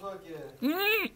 итоге...